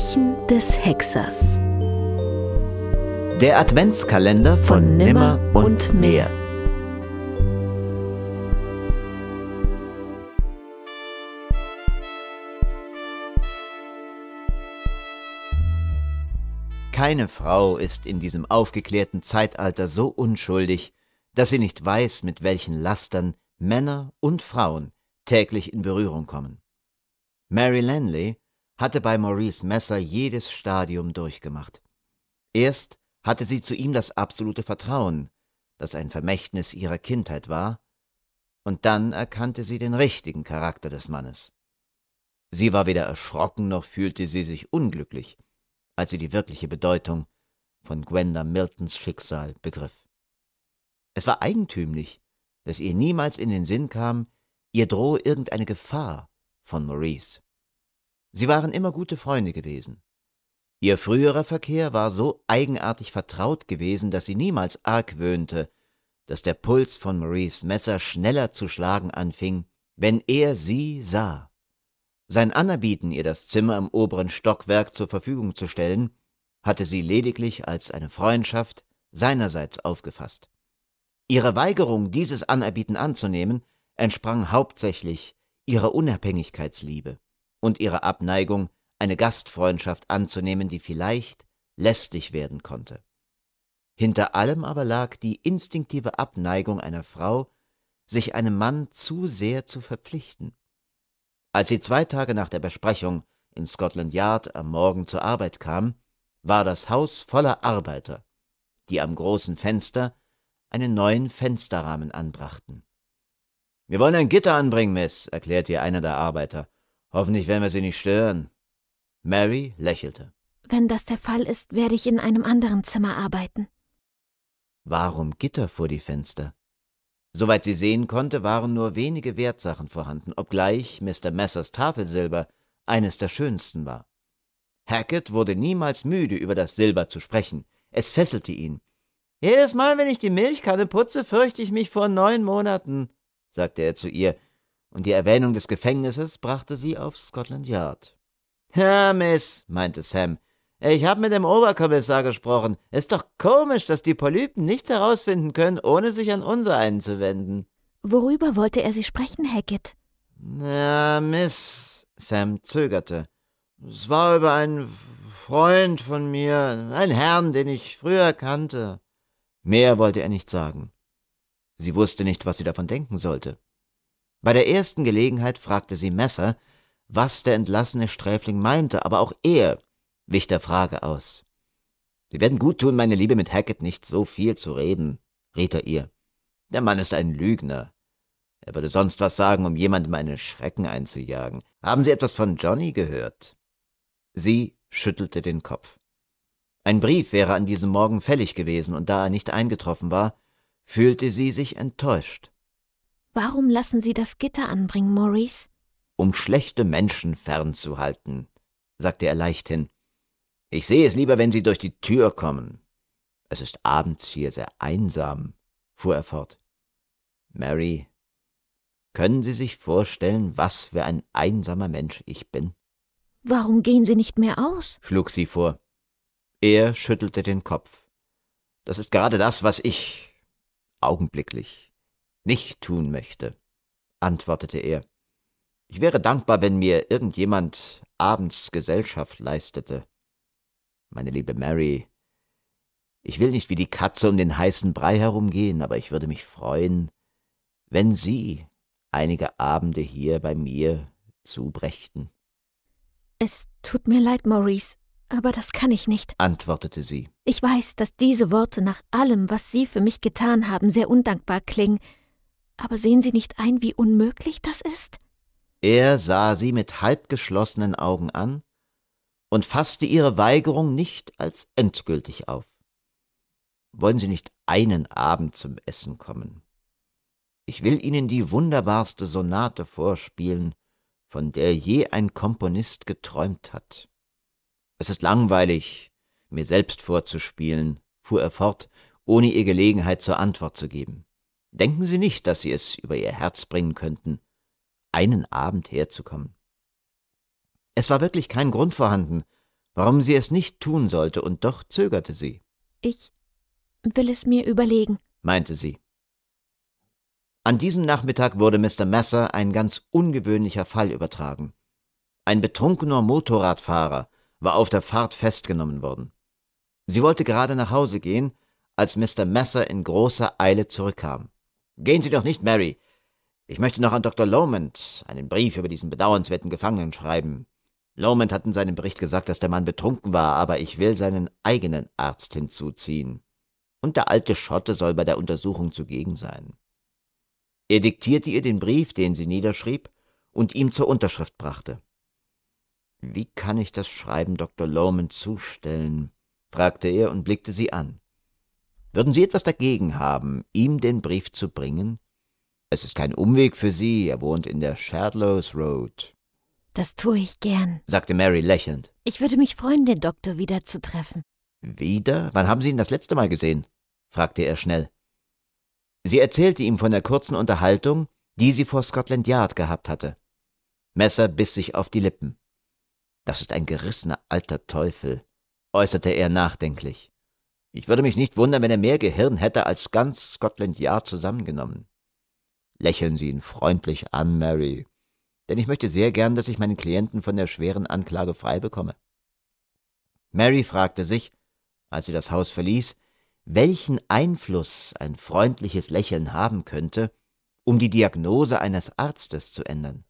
Verbrechen des Hexers. Der Adventskalender von, Von Nimmer Nimmer und und mehr. Keine Frau ist in diesem aufgeklärten Zeitalter so unschuldig, dass sie nicht weiß, mit welchen Lastern Männer und Frauen täglich in Berührung kommen. Mary Lanley hatte bei Maurice Messer jedes Stadium durchgemacht. Erst hatte sie zu ihm das absolute Vertrauen, das ein Vermächtnis ihrer Kindheit war, und dann erkannte sie den richtigen Charakter des Mannes. Sie war weder erschrocken noch fühlte sie sich unglücklich, als sie die wirkliche Bedeutung von Gwenda Miltons Schicksal begriff. Es war eigentümlich, dass ihr niemals in den Sinn kam, ihr drohe irgendeine Gefahr von Maurice. Sie waren immer gute Freunde gewesen. Ihr früherer Verkehr war so eigenartig vertraut gewesen, dass sie niemals argwöhnte, dass der Puls von Maurice Messer schneller zu schlagen anfing, wenn er sie sah. Sein Anerbieten, ihr das Zimmer im oberen Stockwerk zur Verfügung zu stellen, hatte sie lediglich als eine Freundschaft seinerseits aufgefasst. Ihre Weigerung, dieses Anerbieten anzunehmen, entsprang hauptsächlich ihrer Unabhängigkeitsliebe und ihrer Abneigung, eine Gastfreundschaft anzunehmen, die vielleicht lästig werden konnte. Hinter allem aber lag die instinktive Abneigung einer Frau, sich einem Mann zu sehr zu verpflichten. Als sie zwei Tage nach der Besprechung in Scotland Yard am Morgen zur Arbeit kam, war das Haus voller Arbeiter, die am großen Fenster einen neuen Fensterrahmen anbrachten. Wir wollen ein Gitter anbringen, Miss, erklärte ihr einer der Arbeiter. Hoffentlich werden wir Sie nicht stören. Mary lächelte. Wenn das der Fall ist, werde ich in einem anderen Zimmer arbeiten. Warum Gitter vor die Fenster? Soweit sie sehen konnte, waren nur wenige Wertsachen vorhanden, obgleich Mr. Messers Tafelsilber eines der schönsten war. Hackett wurde niemals müde, über das Silber zu sprechen. Es fesselte ihn. Jedes Mal, wenn ich die Milchkanne putze, fürchte ich mich vor neun Monaten, sagte er zu ihr, und die Erwähnung des Gefängnisses brachte sie auf Scotland Yard. Ja, Miss, meinte Sam, ich habe mit dem Oberkommissar gesprochen. Ist doch komisch, dass die Polypen nichts herausfinden können, ohne sich an unser einzuwenden. Worüber wollte er Sie sprechen, Hackett? Na, Miss, Sam zögerte. Es war über einen Freund von mir, einen Herrn, den ich früher kannte. Mehr wollte er nicht sagen. Sie wusste nicht, was sie davon denken sollte. Bei der ersten Gelegenheit fragte sie Messer, was der entlassene Sträfling meinte, aber auch er wich der Frage aus. Sie werden gut tun, meine Liebe, mit Hackett nicht so viel zu reden, riet er ihr. Der Mann ist ein Lügner. Er würde sonst was sagen, um jemandem einen Schrecken einzujagen. Haben Sie etwas von Johnny gehört? Sie schüttelte den Kopf. Ein Brief wäre an diesem Morgen fällig gewesen, und da er nicht eingetroffen war, fühlte sie sich enttäuscht. Warum lassen Sie das Gitter anbringen, Maurice? Um schlechte Menschen fernzuhalten, sagte er leichthin. Ich sehe es lieber, wenn Sie durch die Tür kommen. Es ist abends hier sehr einsam, fuhr er fort. Mary, können Sie sich vorstellen, was für ein einsamer Mensch ich bin? Warum gehen Sie nicht mehr aus? schlug sie vor. Er schüttelte den Kopf. Das ist gerade das, was ich augenblicklich nicht tun möchte, antwortete er. Ich wäre dankbar, wenn mir irgendjemand abends Gesellschaft leistete. Meine liebe Mary, ich will nicht wie die Katze um den heißen Brei herumgehen, aber ich würde mich freuen, wenn Sie einige Abende hier bei mir zubrächten, Es tut mir leid, Maurice, aber das kann ich nicht. antwortete sie. Ich weiß, dass diese Worte nach allem, was Sie für mich getan haben, sehr undankbar klingen. Aber sehen Sie nicht ein, wie unmöglich das ist? Er sah sie mit halbgeschlossenen Augen an und fasste ihre Weigerung nicht als endgültig auf. Wollen Sie nicht einen Abend zum Essen kommen? Ich will Ihnen die wunderbarste Sonate vorspielen, von der je ein Komponist geträumt hat. Es ist langweilig, mir selbst vorzuspielen, fuhr er fort, ohne ihr Gelegenheit zur Antwort zu geben. Denken Sie nicht, dass Sie es über Ihr Herz bringen könnten, einen Abend herzukommen. Es war wirklich kein Grund vorhanden, warum sie es nicht tun sollte, und doch zögerte sie. Ich will es mir überlegen, meinte sie. An diesem Nachmittag wurde Mr. Messer ein ganz ungewöhnlicher Fall übertragen. Ein betrunkener Motorradfahrer war auf der Fahrt festgenommen worden. Sie wollte gerade nach Hause gehen, als Mr. Messer in großer Eile zurückkam. Gehen Sie doch nicht, Mary. Ich möchte noch an Dr. Lomond einen Brief über diesen bedauernswerten Gefangenen schreiben. Lomond hat in seinem Bericht gesagt, dass der Mann betrunken war, aber ich will seinen eigenen Arzt hinzuziehen. Und der alte Schotte soll bei der Untersuchung zugegen sein. Er diktierte ihr den Brief, den sie niederschrieb und ihm zur Unterschrift brachte. Wie kann ich das Schreiben Dr. Loman zustellen? fragte er und blickte sie an. Würden Sie etwas dagegen haben, ihm den Brief zu bringen? Es ist kein Umweg für Sie, er wohnt in der Shadlows Road. Das tue ich gern, sagte Mary lächelnd. Ich würde mich freuen, den Doktor wiederzutreffen. Wieder? Wann haben Sie ihn das letzte Mal gesehen? fragte er schnell. Sie erzählte ihm von der kurzen Unterhaltung, die sie vor Scotland Yard gehabt hatte. Messer biss sich auf die Lippen. Das ist ein gerissener alter Teufel, äußerte er nachdenklich. Ich würde mich nicht wundern, wenn er mehr Gehirn hätte als ganz Scotland Yard zusammengenommen. Lächeln Sie ihn freundlich an, Mary, denn ich möchte sehr gern, dass ich meinen Klienten von der schweren Anklage frei bekomme. Mary fragte sich, als sie das Haus verließ, welchen Einfluss ein freundliches Lächeln haben könnte, um die Diagnose eines Arztes zu ändern.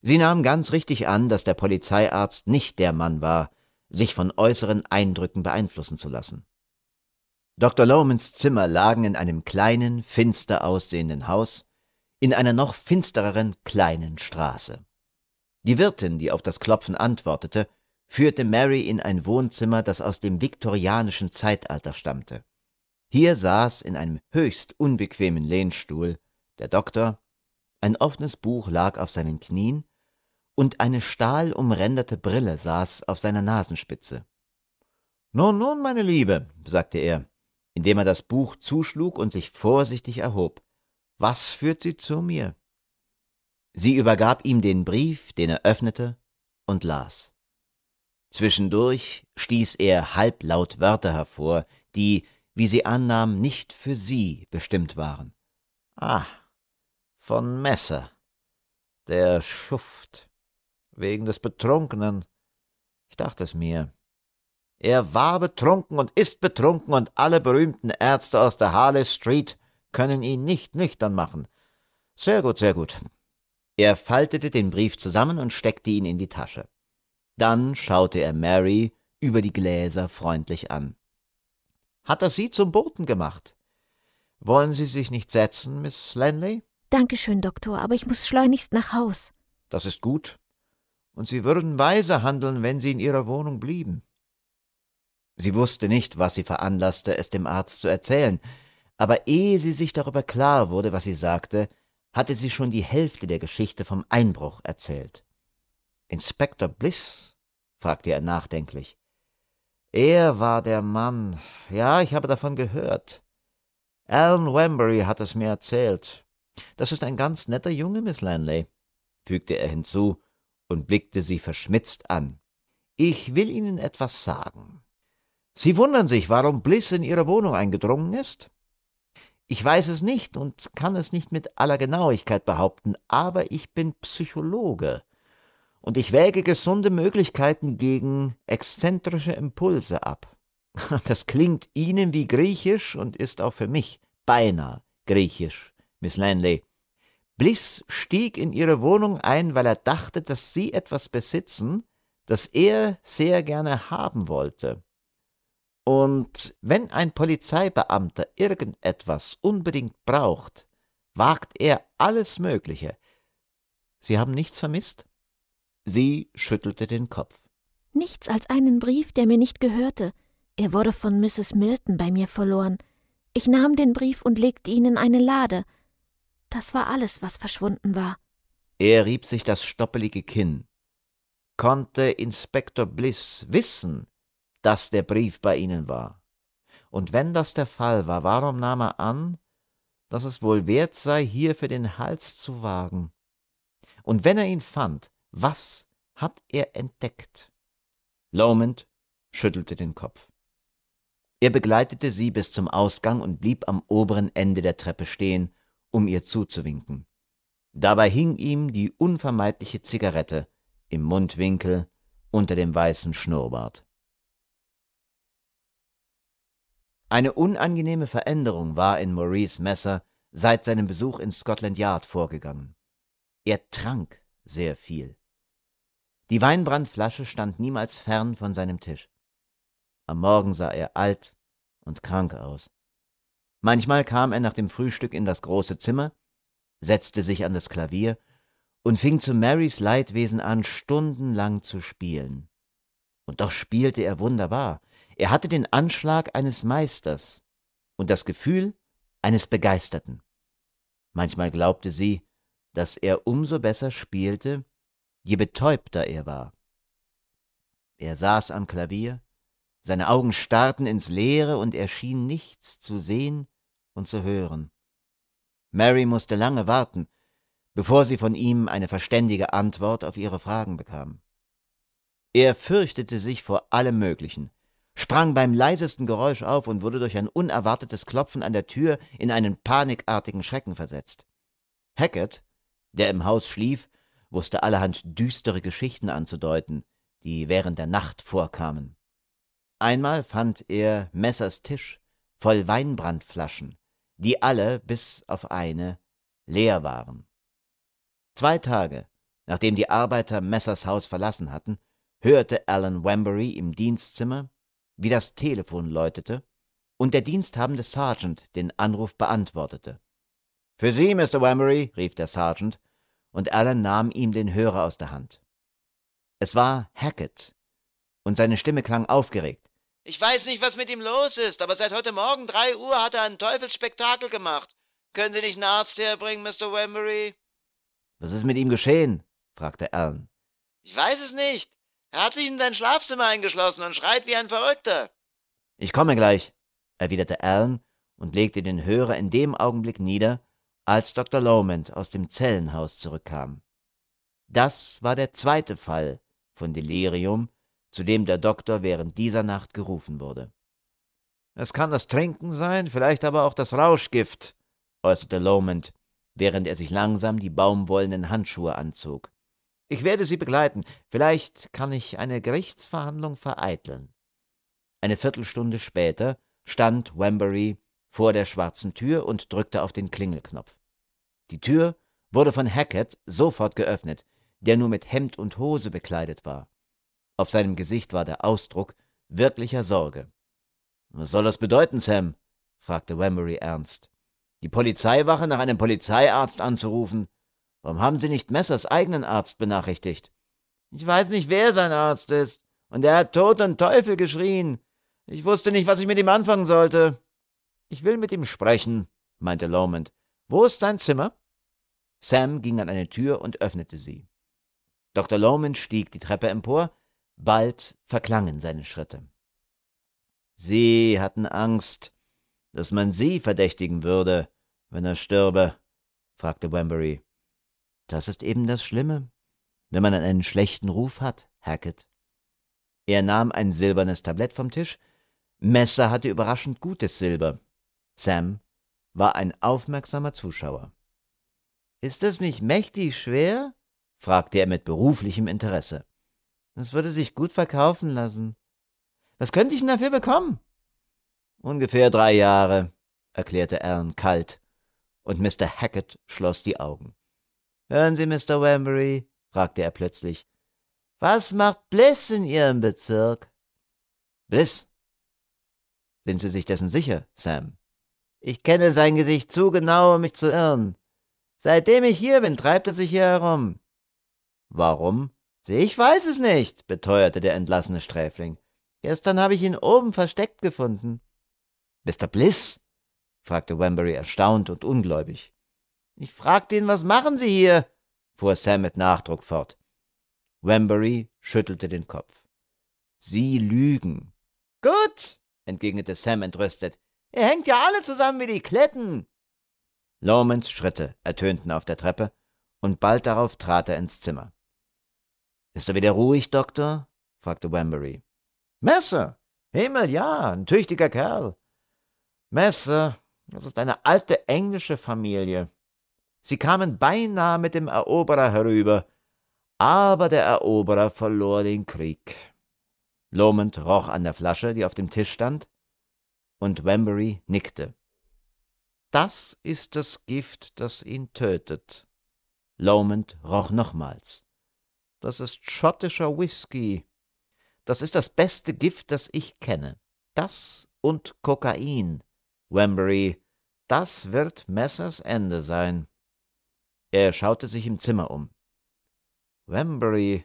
Sie nahm ganz richtig an, dass der Polizeiarzt nicht der Mann war, sich von äußeren Eindrücken beeinflussen zu lassen. Dr. Lomans Zimmer lagen in einem kleinen, finster aussehenden Haus, in einer noch finstereren kleinen Straße. Die Wirtin, die auf das Klopfen antwortete, führte Mary in ein Wohnzimmer, das aus dem viktorianischen Zeitalter stammte. Hier saß in einem höchst unbequemen Lehnstuhl der Doktor, ein offenes Buch lag auf seinen Knien, und eine stahlumränderte Brille saß auf seiner Nasenspitze. Nun, nun, meine Liebe, sagte er, indem er das Buch zuschlug und sich vorsichtig erhob, was führt Sie zu mir? Sie übergab ihm den Brief, den er öffnete und las. Zwischendurch stieß er halblaut Wörter hervor, die, wie sie annahm, nicht für sie bestimmt waren. Ah, von Messer. Der Schuft. Wegen des Betrunkenen. Ich dachte es mir. Er war betrunken und ist betrunken, und alle berühmten Ärzte aus der Harley Street können ihn nicht nüchtern machen. Sehr gut, sehr gut. Er faltete den Brief zusammen und steckte ihn in die Tasche. Dann schaute er Mary über die Gläser freundlich an. Hat er Sie zum Boten gemacht? Wollen Sie sich nicht setzen, Miss Lanley? Dankeschön, Doktor, aber ich muss schleunigst nach Haus. Das ist gut. Und Sie würden weise handeln, wenn Sie in Ihrer Wohnung blieben. Sie wusste nicht, was sie veranlasste, es dem Arzt zu erzählen, aber ehe sie sich darüber klar wurde, was sie sagte, hatte sie schon die Hälfte der Geschichte vom Einbruch erzählt. Inspektor Bliss? fragte er nachdenklich. Er war der Mann. Ja, ich habe davon gehört. Alan Wembury hat es mir erzählt. Das ist ein ganz netter Junge, Miss Lanley, fügte er hinzu und blickte sie verschmitzt an. Ich will Ihnen etwas sagen. Sie wundern sich, warum Bliss in Ihre Wohnung eingedrungen ist? Ich weiß es nicht und kann es nicht mit aller Genauigkeit behaupten, aber ich bin Psychologe und ich wäge gesunde Möglichkeiten gegen exzentrische Impulse ab. Das klingt Ihnen wie griechisch und ist auch für mich beinahe griechisch, Miss Lanley. Bliss stieg in Ihre Wohnung ein, weil er dachte, dass Sie etwas besitzen, das er sehr gerne haben wollte. Und wenn ein Polizeibeamter irgendetwas unbedingt braucht, wagt er alles Mögliche. Sie haben nichts vermisst? Sie schüttelte den Kopf. Nichts als einen Brief, der mir nicht gehörte. Er wurde von Mrs. Milton bei mir verloren. Ich nahm den Brief und legte ihn in eine Lade. Das war alles, was verschwunden war. Er rieb sich das stoppelige Kinn. Konnte Inspektor Bliss wissen, dass der Brief bei Ihnen war? Und wenn das der Fall war, warum nahm er an, dass es wohl wert sei, hier für den Hals zu wagen? Und wenn er ihn fand, was hat er entdeckt? Lomond schüttelte den Kopf. Er begleitete sie bis zum Ausgang und blieb am oberen Ende der Treppe stehen, um ihr zuzuwinken. Dabei hing ihm die unvermeidliche Zigarette im Mundwinkel unter dem weißen Schnurrbart. Eine unangenehme Veränderung war in Maurice Messer seit seinem Besuch in Scotland Yard vorgegangen. Er trank sehr viel. Die Weinbrandflasche stand niemals fern von seinem Tisch. Am Morgen sah er alt und krank aus. Manchmal kam er nach dem Frühstück in das große Zimmer, setzte sich an das Klavier und fing zu Marys Leidwesen an, stundenlang zu spielen. Und doch spielte er wunderbar. Er hatte den Anschlag eines Meisters und das Gefühl eines Begeisterten. Manchmal glaubte sie, dass er umso besser spielte, je betäubter er war. Er saß am Klavier, seine Augen starrten ins Leere und er schien nichts zu sehen und zu hören. Mary musste lange warten, bevor sie von ihm eine verständige Antwort auf ihre Fragen bekam. Er fürchtete sich vor allem Möglichen, sprang beim leisesten Geräusch auf und wurde durch ein unerwartetes Klopfen an der Tür in einen panikartigen Schrecken versetzt. Hackett, der im Haus schlief, wusste allerhand düstere Geschichten anzudeuten, die während der Nacht vorkamen. Einmal fand er Messers Tisch voll Weinbrandflaschen, die alle bis auf eine leer waren. Zwei Tage, nachdem die Arbeiter Messers Haus verlassen hatten, hörte Alan Wambury im Dienstzimmer, wie das Telefon läutete und der diensthabende Sergeant den Anruf beantwortete. Für Sie, Mr. Wambury, rief der Sergeant, und Alan nahm ihm den Hörer aus der Hand. Es war Hackett, und seine Stimme klang aufgeregt. Ich weiß nicht, was mit ihm los ist, aber seit heute Morgen drei Uhr hat er ein Teufelsspektakel gemacht. Können Sie nicht einen Arzt herbringen, Mr. Wembury? Was ist mit ihm geschehen? fragte Alan. Ich weiß es nicht. Er hat sich in sein Schlafzimmer eingeschlossen und schreit wie ein Verrückter. Ich komme gleich, erwiderte Alan und legte den Hörer in dem Augenblick nieder, als Dr. Lowment aus dem Zellenhaus zurückkam. Das war der zweite Fall von Delirium, zu dem der Doktor während dieser Nacht gerufen wurde. Es kann das Trinken sein, vielleicht aber auch das Rauschgift, äußerte Lowment, während er sich langsam die baumwollenen Handschuhe anzog. Ich werde Sie begleiten. Vielleicht kann ich eine Gerichtsverhandlung vereiteln. Eine Viertelstunde später stand Wambury vor der schwarzen Tür und drückte auf den Klingelknopf. Die Tür wurde von Hackett sofort geöffnet, der nur mit Hemd und Hose bekleidet war. Auf seinem Gesicht war der Ausdruck wirklicher Sorge. Was soll das bedeuten, Sam? fragte Wambury ernst. Die Polizeiwache nach einem Polizeiarzt anzurufen? Warum haben Sie nicht Messers eigenen Arzt benachrichtigt? Ich weiß nicht, wer sein Arzt ist. Und er hat Tod und Teufel geschrien. Ich wusste nicht, was ich mit ihm anfangen sollte. Ich will mit ihm sprechen, meinte Lomond. Wo ist sein Zimmer? Sam ging an eine Tür und öffnete sie. Dr. Lomond stieg die Treppe empor, bald verklangen seine Schritte. Sie hatten Angst, dass man Sie verdächtigen würde, wenn er stürbe, fragte Wambury. Das ist eben das Schlimme, wenn man einen schlechten Ruf hat, Hackett. Er nahm ein silbernes Tablett vom Tisch. Messer hatte überraschend gutes Silber. Sam war ein aufmerksamer Zuschauer. Ist es nicht mächtig schwer? fragte er mit beruflichem Interesse. Das würde sich gut verkaufen lassen. Was könnte ich denn dafür bekommen? Ungefähr drei Jahre, erklärte Alan kalt, und Mr. Hackett schloss die Augen. Hören Sie, Mr. Wambury, fragte er plötzlich, was macht Bliss in Ihrem Bezirk? Bliss? Sind Sie sich dessen sicher, Sam? Ich kenne sein Gesicht zu genau, um mich zu irren. Seitdem ich hier bin, treibt er sich hier herum. Warum? Ich weiß es nicht, beteuerte der entlassene Sträfling. Gestern habe ich ihn oben versteckt gefunden. Mr. Bliss? fragte Wambury erstaunt und ungläubig. Ich fragte ihn, was machen Sie hier? fuhr Sam mit Nachdruck fort. Wambury schüttelte den Kopf. Sie lügen. Gut, entgegnete Sam entrüstet. Ihr hängt ja alle zusammen wie die Kletten. Lomans Schritte ertönten auf der Treppe, und bald darauf trat er ins Zimmer. Ist er wieder ruhig, Doktor? fragte Wambury. Messer! Himmel, ja, ein tüchtiger Kerl. Messer, das ist eine alte englische Familie. Sie kamen beinahe mit dem Eroberer herüber, aber der Eroberer verlor den Krieg. Lomond roch an der Flasche, die auf dem Tisch stand, und Wembury nickte. Das ist das Gift, das ihn tötet. Lomond roch nochmals. Das ist schottischer Whisky. Das ist das beste Gift, das ich kenne. Das und Kokain. Wembury, das wird Messers Ende sein. Er schaute sich im Zimmer um. Wembury,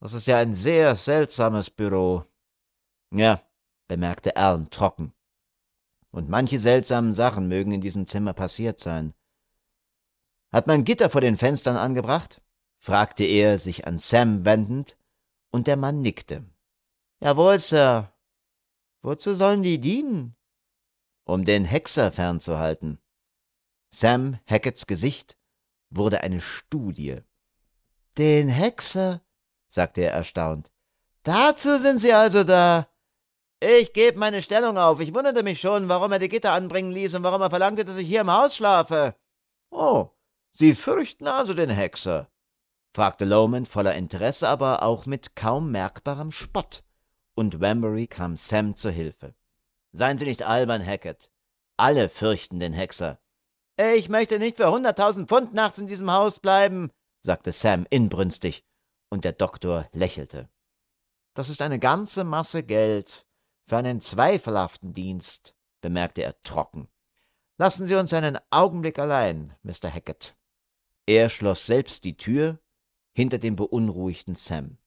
das ist ja ein sehr seltsames Büro. Ja, bemerkte Alan trocken. Und manche seltsamen Sachen mögen in diesem Zimmer passiert sein. Hat man Gitter vor den Fenstern angebracht? fragte er, sich an Sam wendend, und der Mann nickte. Jawohl, Sir. Wozu sollen die dienen? Um den Hexer fernzuhalten. Sam Hacketts Gesicht wurde eine Studie. Den Hexer? sagte er erstaunt. Dazu sind Sie also da. Ich gebe meine Stellung auf. Ich wunderte mich schon, warum er die Gitter anbringen ließ und warum er verlangte, dass ich hier im Haus schlafe. Oh, Sie fürchten also den Hexer? fragte Lowman voller Interesse, aber auch mit kaum merkbarem Spott. Und Wambury kam Sam zur Hilfe. Seien Sie nicht albern, Hackett. Alle fürchten den Hexer. Ich möchte nicht für hunderttausend Pfund nachts in diesem Haus bleiben, sagte Sam inbrünstig, und der Doktor lächelte. Das ist eine ganze Masse Geld für einen zweifelhaften Dienst, bemerkte er trocken. Lassen Sie uns einen Augenblick allein, Mr. Hackett. Er schloss selbst die Tür hinter dem beunruhigten Sam.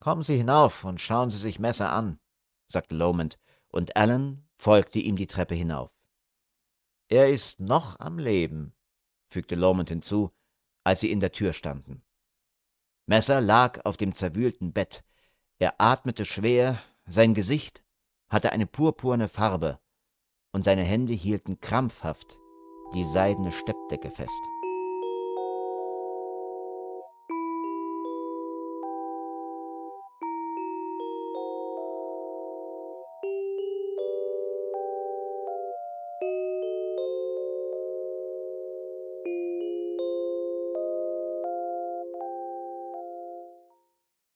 Kommen Sie hinauf und schauen Sie sich Messer an, sagte Lomond, und Alan folgte ihm die Treppe hinauf. Er ist noch am Leben, fügte Lomond hinzu, als sie in der Tür standen. Messer lag auf dem zerwühlten Bett. Er atmete schwer, sein Gesicht hatte eine purpurne Farbe, und seine Hände hielten krampfhaft die seidene Steppdecke fest.